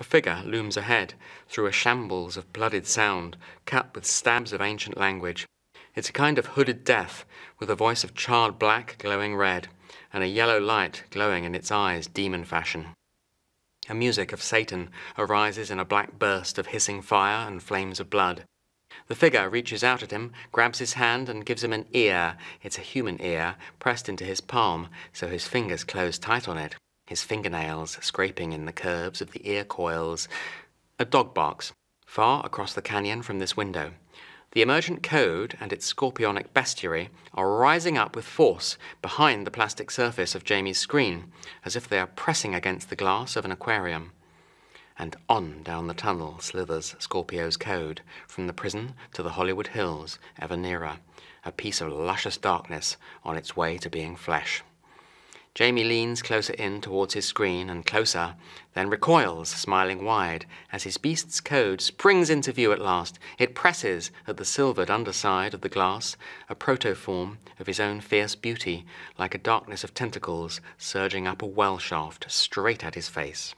A figure looms ahead, through a shambles of blooded sound, cut with stabs of ancient language. It's a kind of hooded death, with a voice of charred black glowing red, and a yellow light glowing in its eyes demon fashion. A music of Satan arises in a black burst of hissing fire and flames of blood. The figure reaches out at him, grabs his hand, and gives him an ear. It's a human ear, pressed into his palm, so his fingers close tight on it his fingernails scraping in the curves of the ear coils. A dog barks, far across the canyon from this window. The emergent code and its scorpionic bestiary are rising up with force behind the plastic surface of Jaymi's screen, as if they are pressing against the glass of an aquarium. And on down the tunnel slithers Scorpio's code, from the prison to the Hollywood Hills, ever nearer, a piece of luscious darkness on its way to being flesh. Jaymi leans closer in towards his screen and closer, then recoils, smiling wide, as his beast's code springs into view at last. It presses at the silvered underside of the glass, a protoform of his own fierce beauty, like a darkness of tentacles surging up a well shaft straight at his face.